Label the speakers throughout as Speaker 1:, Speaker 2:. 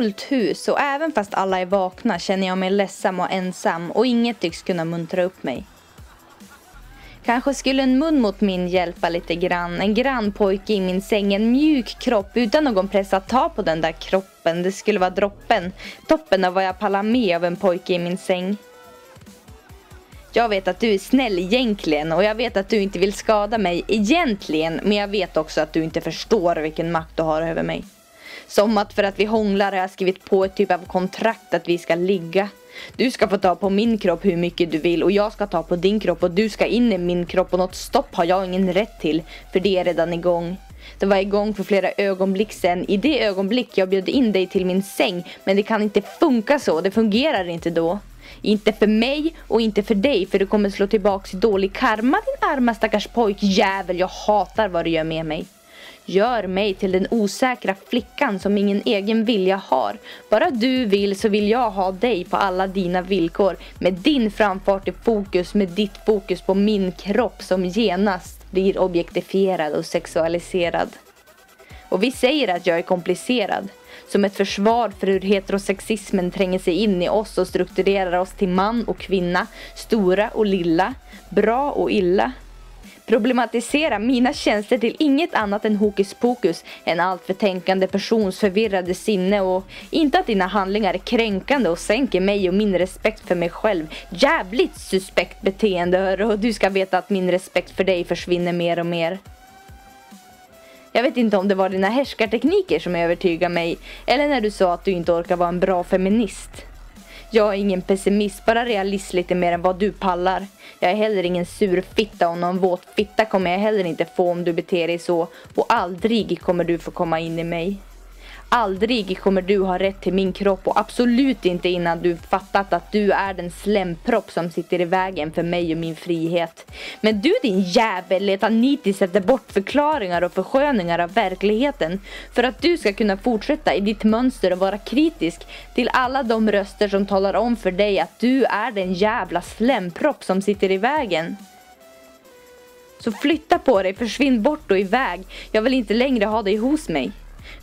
Speaker 1: fullt hus och även fast alla är vakna känner jag mig ledsam och ensam och inget tycks kunna muntra upp mig. Kanske skulle en mun mot min hjälpa lite grann. En grann pojke i min säng, en mjuk kropp utan någon press att ta på den där kroppen. Det skulle vara droppen, toppen av vad jag pallar med av en pojke i min säng. Jag vet att du är snäll egentligen och jag vet att du inte vill skada mig egentligen men jag vet också att du inte förstår vilken makt du har över mig. Som att för att vi hånglar har jag skrivit på ett typ av kontrakt att vi ska ligga. Du ska få ta på min kropp hur mycket du vill och jag ska ta på din kropp och du ska in i min kropp och något stopp har jag ingen rätt till för det är redan igång. Det var igång för flera ögonblick sen. I det ögonblick jag bjöd in dig till min säng men det kan inte funka så, det fungerar inte då. Inte för mig och inte för dig för du kommer slå tillbaks i dålig karma din arma stackars pojkjävel. Jag hatar vad du gör med mig. Gör mig till den osäkra flickan som ingen egen vilja har. Bara du vill så vill jag ha dig på alla dina villkor. Med din framfart i fokus, med ditt fokus på min kropp som genast blir objektifierad och sexualiserad. Och vi säger att jag är komplicerad. Som ett försvar för hur heterosexismen tränger sig in i oss och strukturerar oss till man och kvinna, stora och lilla, bra och illa. Problematisera mina tjänster till inget annat än hokus pokus, en alltför tänkande persons förvirrade sinne och inte att dina handlingar är kränkande och sänker mig och min respekt för mig själv. Jävligt suspekt beteende och du ska veta att min respekt för dig försvinner mer och mer. Jag vet inte om det var dina härskartekniker som övertygade mig eller när du sa att du inte orkar vara en bra feminist. Jag är ingen pessimist, bara realist lite mer än vad du pallar. Jag är heller ingen sur fitta och någon våt fitta kommer jag heller inte få om du beter dig så och aldrig kommer du få komma in i mig. Aldrig kommer du ha rätt till min kropp och absolut inte innan du fattat att du är den slempropp som sitter i vägen för mig och min frihet. Men du din jävel letar nitiskt sätter bort förklaringar och försköningar av verkligheten för att du ska kunna fortsätta i ditt mönster och vara kritisk till alla de röster som talar om för dig att du är den jävla slempropp som sitter i vägen. Så flytta på dig, försvinn bort och iväg. Jag vill inte längre ha dig hos mig.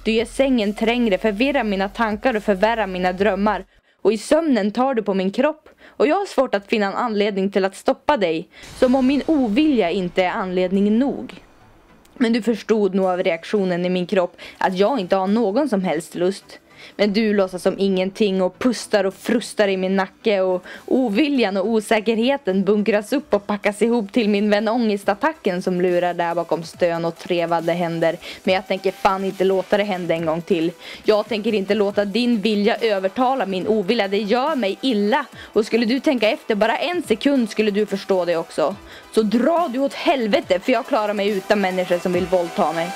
Speaker 1: Du gör sängen trängre, förvirrar mina tankar och förvärrar mina drömmar. Och i sömnen tar du på min kropp. Och jag har svårt att finna en anledning till att stoppa dig. Som om min ovilja inte är anledning nog. Men du förstod nog av reaktionen i min kropp att jag inte har någon som helst lust. Men du låtsas som ingenting och pustar och frustar i min nacke och oviljan och osäkerheten bunkras upp och packas ihop till min vän ångestattacken som lurar där bakom stön och trevade händer. Men jag tänker fan inte låta det hända en gång till. Jag tänker inte låta din vilja övertala min ovilja. Det gör mig illa. Och skulle du tänka efter bara en sekund skulle du förstå det också. Så dra du åt helvete för jag klarar mig utan människor som vill våldta mig.